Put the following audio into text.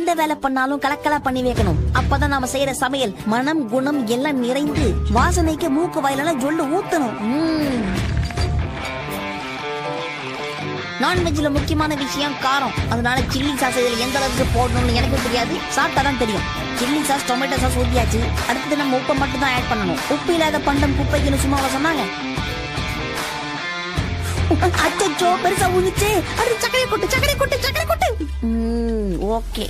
எந்த வேலை பண்ணாலும் கலக்கலா பண்ணி வைக்கணும். அப்பதான் நாம செய்யற சமையல் மனம் குணம் எல்லாம் நிறைந்து வாசனைக்கு மூக்கு வாயிலால ஜொல்லு ஊத்தணும். நான்வெஜ்ல முக்கியமான விஷயம் காரம். அதனால சில்லி சாஸ் இதுல எந்த அளவுக்கு போடணும்னு எனக்கு தெரியாது. சாப்பிட்டா தான் தெரியும். சில்லி சாஸ் டொமேட்டோ சாஸ் ஊத்தியாச்சு. அடுத்தது நம்ம உப்பை மட்டும் தான் ஆட் பண்ணணும். உப்பு இல்லாத பண்டம் குப்பைக்குன்னு சும்மாவா சொன்னாங்க. அச்சோ பெருசா ஊதிச்சு அது சக்கரை கொட்டு சக்கரை கொட்டு சக்கரை கொட்டு. ஓகே.